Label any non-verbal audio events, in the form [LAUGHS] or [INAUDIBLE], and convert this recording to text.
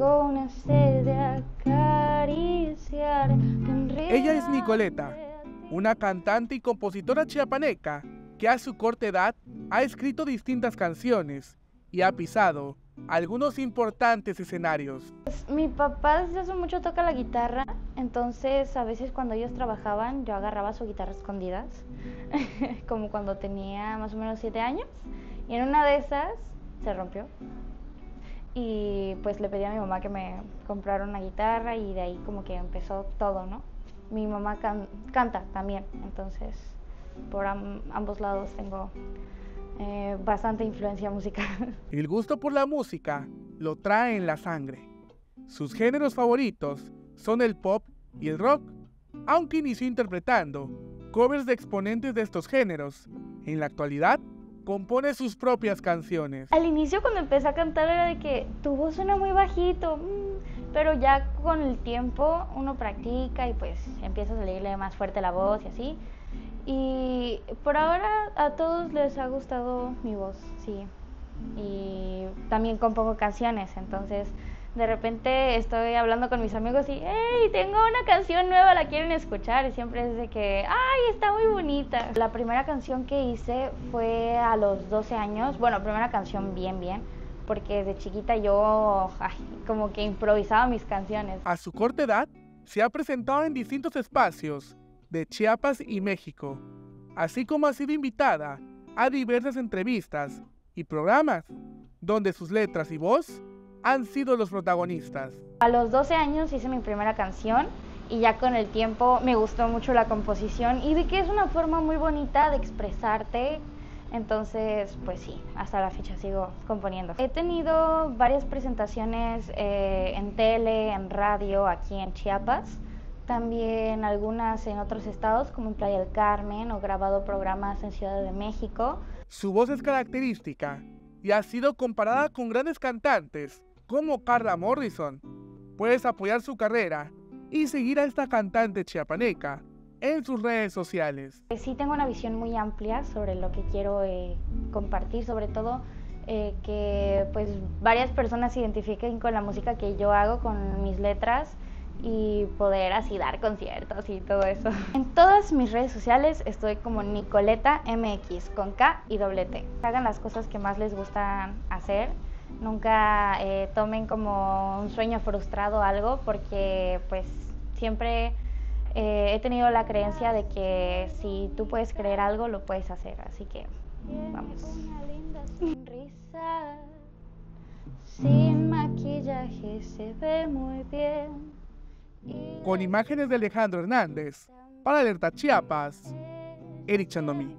Una sed de acariciar. Ella es Nicoleta, una cantante y compositora chiapaneca que a su corta edad ha escrito distintas canciones y ha pisado algunos importantes escenarios. Pues, mi papá hace mucho toca la guitarra, entonces a veces cuando ellos trabajaban yo agarraba su guitarra escondidas, [LAUGHS] como cuando tenía más o menos siete años, y en una de esas se rompió y pues le pedí a mi mamá que me comprara una guitarra y de ahí como que empezó todo, ¿no? Mi mamá canta también, entonces por ambos lados tengo eh, bastante influencia musical. [LAUGHS] El gusto por la música lo trae en la sangre. Sus géneros favoritos son el pop y el rock, aunque inició interpretando covers de exponentes de estos géneros. En la actualidad, compone sus propias canciones. Al inicio cuando empecé a cantar era de que tu voz suena muy bajito, mm", pero ya con el tiempo uno practica y pues empieza a salirle más fuerte la voz y así. Y por ahora a todos les ha gustado mi voz, sí. Y también compongo canciones, entonces de repente estoy hablando con mis amigos y, hey, tengo una canción nueva, la quieren escuchar. Siempre es de que, ay, está muy bonita. La primera canción que hice fue a los 12 años. Bueno, primera canción bien, bien. Porque de chiquita yo como que improvisaba mis canciones. A su corta edad, se ha presentado en distintos espacios de Chiapas y México, así como ha sido invitada a diversas entrevistas y programas donde sus letras y voz han sido los protagonistas. A los 12 años hice mi primera canción y ya con el tiempo me gustó mucho la composición y vi que es una forma muy bonita de expresarte. Entonces, pues sí, hasta la fecha sigo componiendo. He tenido varias presentaciones eh, en tele, en radio, aquí en Chiapas también algunas en otros estados como en Playa del Carmen o grabado programas en Ciudad de México. Su voz es característica y ha sido comparada con grandes cantantes como Carla Morrison. Puedes apoyar su carrera y seguir a esta cantante chiapaneca en sus redes sociales. Sí tengo una visión muy amplia sobre lo que quiero eh, compartir, sobre todo eh, que pues varias personas se identifiquen con la música que yo hago, con mis letras y poder así dar conciertos y todo eso. En todas mis redes sociales estoy como Nicoleta MX con K y doble T. Hagan las cosas que más les gustan hacer. Nunca eh, tomen como un sueño frustrado algo porque pues siempre eh, he tenido la creencia de que si tú puedes creer algo lo puedes hacer. Así que vamos. sin maquillaje se ve muy bien con imágenes de Alejandro Hernández, para Alerta Chiapas, Eric Chandomí.